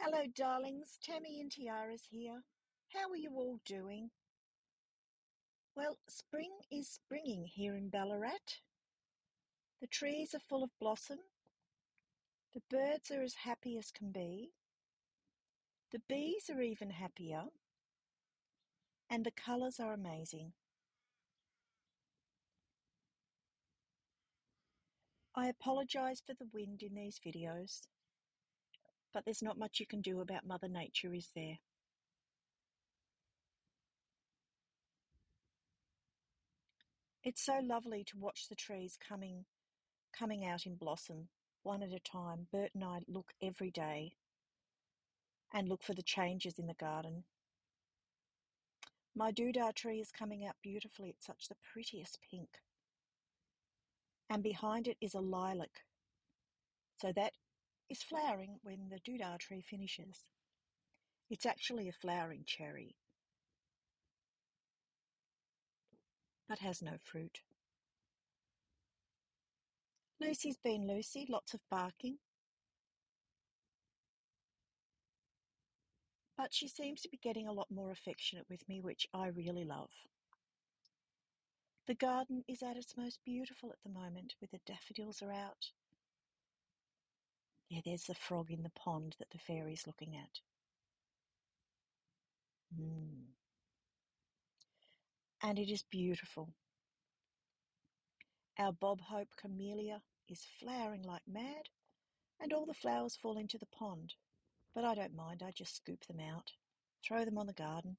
Hello, darlings. Tammy in Tiaras here. How are you all doing? Well, spring is springing here in Ballarat. The trees are full of blossom. The birds are as happy as can be. The bees are even happier. And the colours are amazing. I apologise for the wind in these videos, but there's not much you can do about Mother Nature, is there? It's so lovely to watch the trees coming coming out in blossom one at a time. Bert and I look every day and look for the changes in the garden. My doodah tree is coming out beautifully. It's such the prettiest pink. And behind it is a lilac. So that is flowering when the doodah tree finishes. It's actually a flowering cherry, but has no fruit. Lucy's been Lucy, lots of barking. But she seems to be getting a lot more affectionate with me, which I really love. The garden is at its most beautiful at the moment, with the daffodils are out. Yeah, there's the frog in the pond that the fairy's looking at. Mm. And it is beautiful. Our Bob Hope camellia is flowering like mad, and all the flowers fall into the pond. But I don't mind, I just scoop them out, throw them on the garden,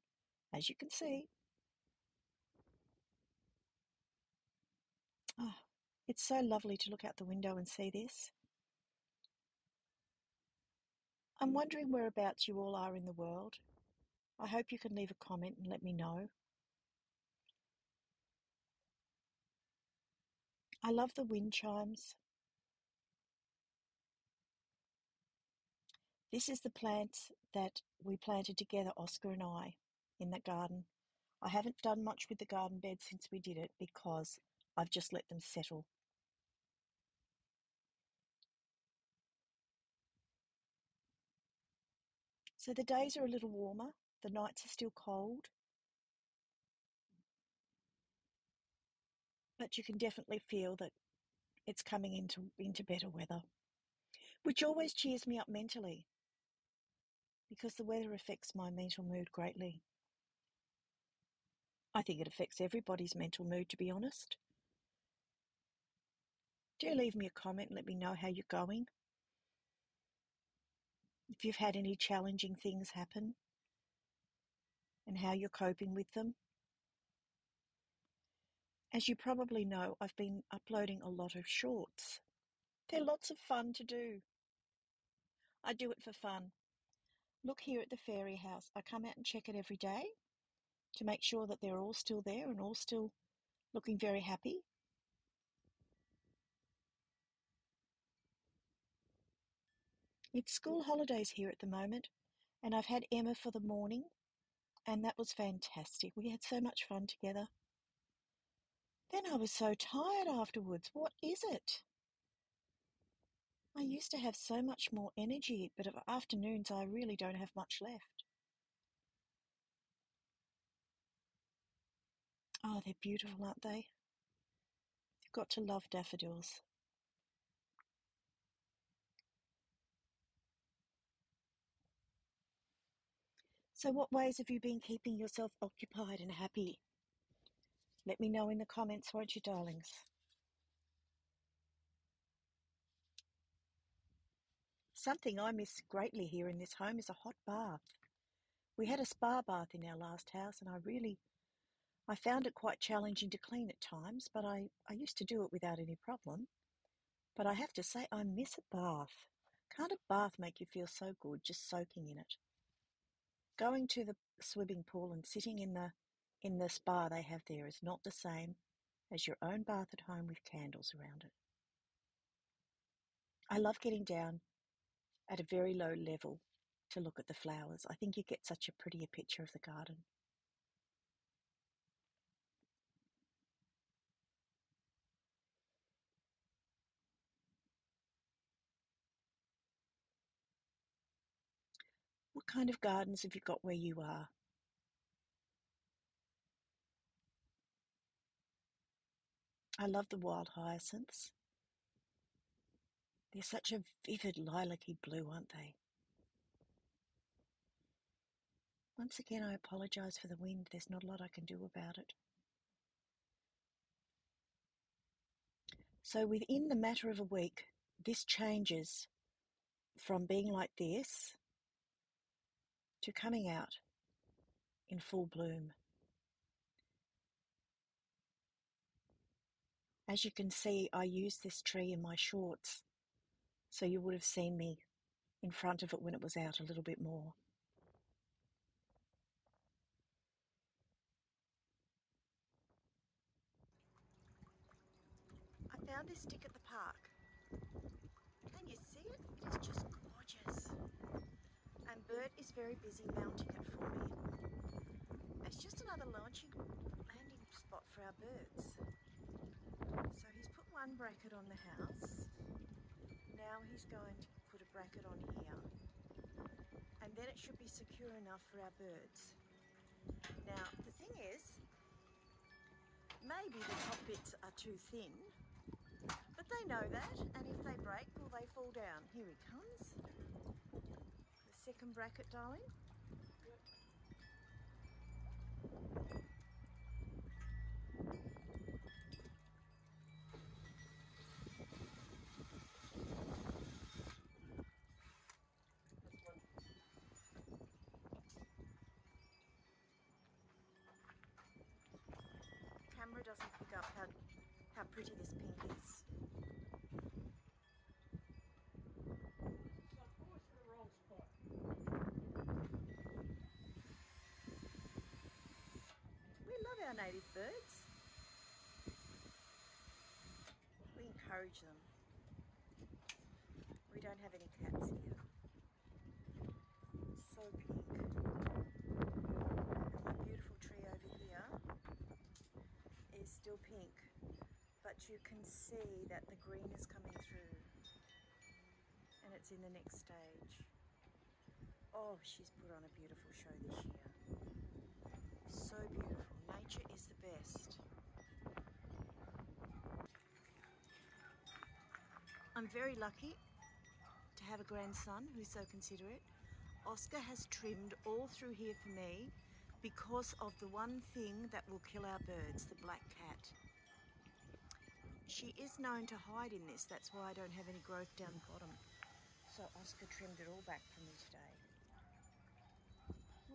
as you can see. Oh, it's so lovely to look out the window and see this. I'm wondering whereabouts you all are in the world. I hope you can leave a comment and let me know. I love the wind chimes. This is the plant that we planted together, Oscar and I, in that garden. I haven't done much with the garden bed since we did it because I've just let them settle. So the days are a little warmer, the nights are still cold, but you can definitely feel that it's coming into, into better weather, which always cheers me up mentally because the weather affects my mental mood greatly. I think it affects everybody's mental mood, to be honest. Do leave me a comment let me know how you're going. If you've had any challenging things happen and how you're coping with them. As you probably know, I've been uploading a lot of shorts. They're lots of fun to do. I do it for fun. Look here at the fairy house. I come out and check it every day to make sure that they're all still there and all still looking very happy. It's school holidays here at the moment, and I've had Emma for the morning, and that was fantastic. We had so much fun together. Then I was so tired afterwards. What is it? I used to have so much more energy, but of afternoons I really don't have much left. Oh, they're beautiful, aren't they? You've got to love daffodils. So, what ways have you been keeping yourself occupied and happy? Let me know in the comments, won't you, darlings? Something I miss greatly here in this home is a hot bath. We had a spa bath in our last house, and I really I found it quite challenging to clean at times, but I, I used to do it without any problem. But I have to say, I miss a bath. Can't a bath make you feel so good just soaking in it? Going to the swimming pool and sitting in the in the spa they have there is not the same as your own bath at home with candles around it. I love getting down at a very low level to look at the flowers. I think you get such a prettier picture of the garden. Kind of gardens have you got where you are? I love the wild hyacinths. They're such a vivid lilac-y blue, aren't they? Once again, I apologise for the wind. There's not a lot I can do about it. So within the matter of a week, this changes from being like this to coming out in full bloom. As you can see, I used this tree in my shorts, so you would have seen me in front of it when it was out a little bit more. I found this stick at the park. Can you see it? It is just gorgeous. And Bert is very busy mounting it for me. It's just another launching landing spot for our birds. So he's put one bracket on the house. Now he's going to put a bracket on here. And then it should be secure enough for our birds. Now, the thing is, maybe the top bits are too thin, but they know that, and if they break, will they fall down? Here he comes. Bracket, darling. camera doesn't pick up how, how pretty this pink is. We love our native birds. We encourage them. We don't have any cats here. So pink. And my beautiful tree over here is still pink, but you can see that the green is coming through and it's in the next stage. Oh, she's put on a beautiful show this year. So beautiful. Nature is the best. I'm very lucky to have a grandson who's so considerate. Oscar has trimmed all through here for me because of the one thing that will kill our birds, the black cat. She is known to hide in this, that's why I don't have any growth down the bottom. So Oscar trimmed it all back for me today.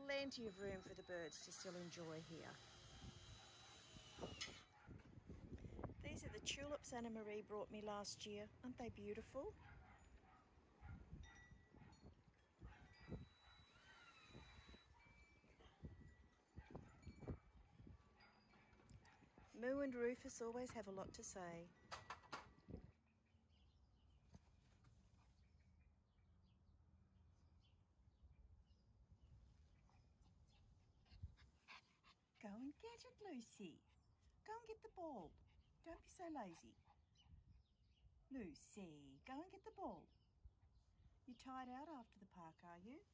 Plenty of room for the birds to still enjoy here. Tulips Anna Marie brought me last year. Aren't they beautiful? Moo and Rufus always have a lot to say. Go and get it, Lucy. Go and get the ball. Don't be so lazy. Lucy, go and get the ball. You're tired out after the park, are you?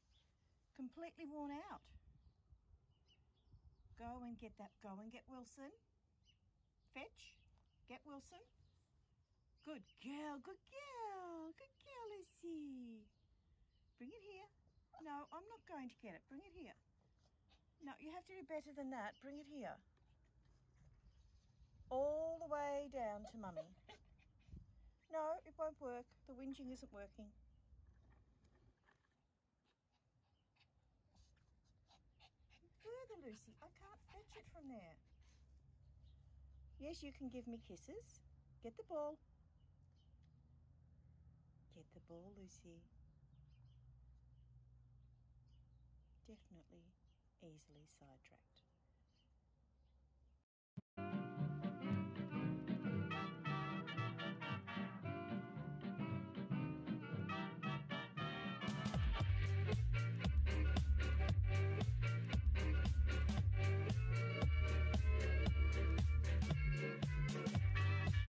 Completely worn out. Go and get that. Go and get Wilson. Fetch. Get Wilson. Good girl, good girl, good girl, Lucy. Bring it here. No, I'm not going to get it. Bring it here. No, you have to do better than that. Bring it here. All the way down to Mummy. No, it won't work. The whinging isn't working. Further, Lucy. I can't fetch it from there. Yes, you can give me kisses. Get the ball. Get the ball, Lucy. Definitely easily sidetracked.